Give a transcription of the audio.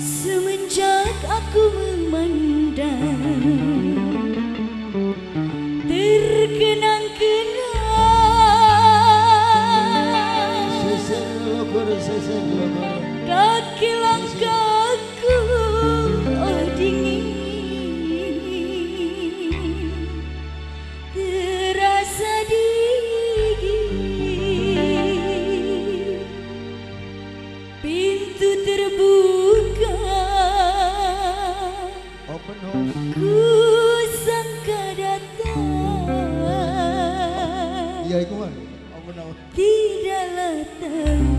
Semenjak aku memandang you